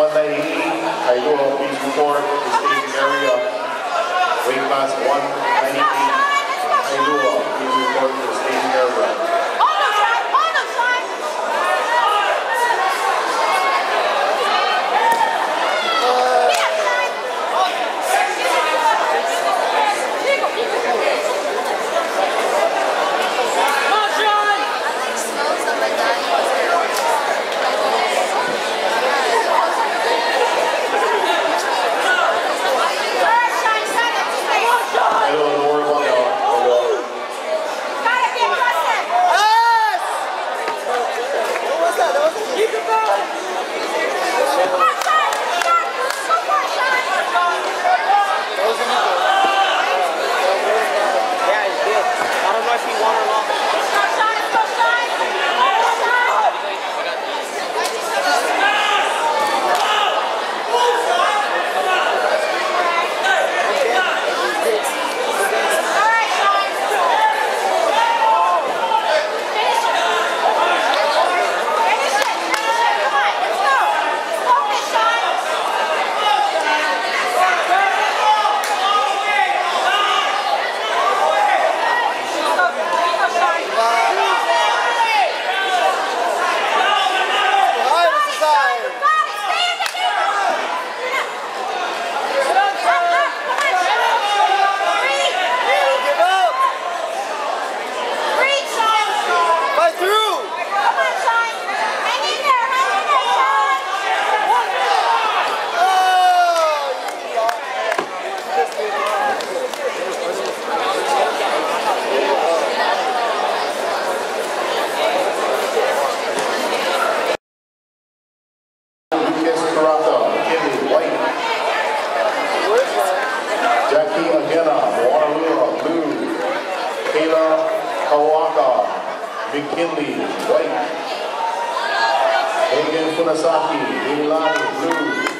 198, Kailua Police Report, staging area, weight class one ninety. Kenna, Waialua Blue, Kayla, Kawaka, McKinley, White, Hagen Funasaki, Kalani, Blue,